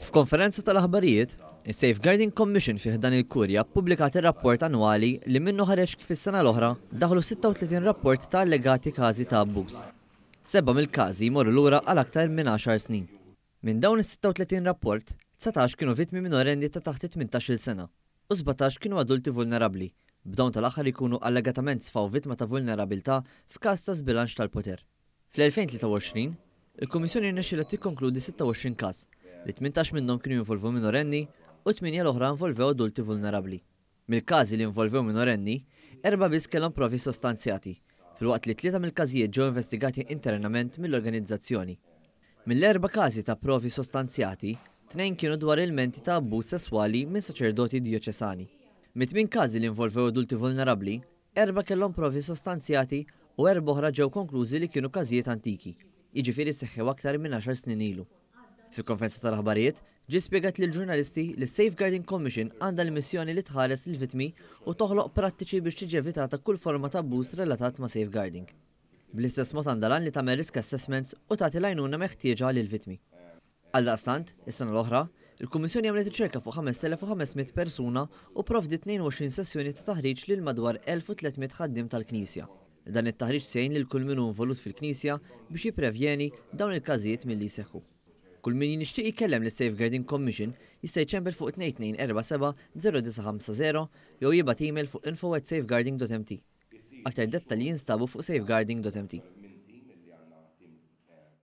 F'konferenza tal-aħbarijiet, is-Safeguarding Commission fi ħdan il-Kurja ppubblikat ir-rapport annwali li minnu ħareġ kif is-sena l-oħra daħlu 36 rapport ta' allegati każi ta' abbuż. Sebgħa mill-każi jmorru lura għal aktar minn għaxar snin. Minn dawn is-36 rapport, dsatax kienu vittmi minorenni ta' taħt it-tmintax-il sena u sbatax kienu adulti vulnerabbli, b'dawn tal-aħħar jkunu allegatament sfaw vittma ta' vulnerabilità f'każ ta' żbilanċ tal-poter. Fl-2023, il-Kummissjoni rnexxielha tikkonkludi 26 każ, li 18 minnhom kienu jinvolvu minorenni u tmienja l-oħra involvew adulti vulnerabbli. Mill-każi li involvew minorenni, erbgħa biss kellhom provi sostanzjati, filwaqt li tlieta mill-każijiet ġew investigati internament mill-organizzazzjoni. Mill-erba' każi ta' provi sostanzjati, tnejn kienu dwar ilmenti ta' abbuż sesswali minn saċerdoti djoċesani. Mit-tmien każi li involvew adulti vulnerabbli, Erba' kellhom provi sostanzjati u erba' oħra ġew konklużi li kienu każijiet antiki, jiġifieri seħħew aktar minn għaxar snin ilu. Fil-konferenza tal-aħbarijiet, ġie spjegat lill-ġurnalisti li s-Safeguarding Commission għandha l-missjoni li tħares lill-vittmi u toħloq prattiċi biex tiġi evitata kull forma ta' abbuż relatat ma' safeguarding. Bl-istess mod għandha l-għan li tagħmel risk assessments u tagħti l-għajnuna meħtieġa lill-vittmi. Għaldaqstant, is-sena l-oħra, il-Kummissjoni għamlet riċerka fuq 5,500 persuna u pprovdiet 22 sessjoni ta' taħriġ lil madwar 1,300 ħaddiem tal-Knisja. Dan it-taħriġ se jgħin lil kull min hu involut fil-Knisja biex jipprevjeni dawn il-każijiet milli jseħħu. Kull min jixtieq jkellem lis-Safeguarding Commission jista' jċempel fuq 2247-0950 jew jibgħat email fuq info@safeguarding.mt. Aktar dettalji jinstabu fuq safeguarding.mt.